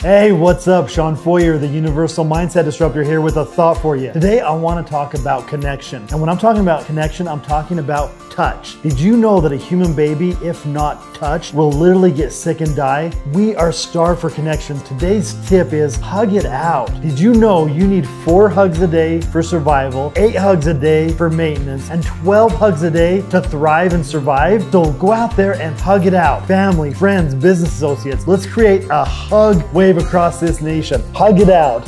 Hey, what's up? Shawn Feurer, the Universal Mindset Disruptor here with a thought for you. Today, I want to talk about connection. And when I'm talking about connection, I'm talking about touch. Did you know that a human baby, if not touched, will literally get sick and die? We are starved for connection. Today's tip is hug it out. Did you know you need four hugs a day for survival, eight hugs a day for maintenance, and 12 hugs a day to thrive and survive? So go out there and hug it out. Family, friends, business associates, let's create a hug wave across this nation. Hug it out.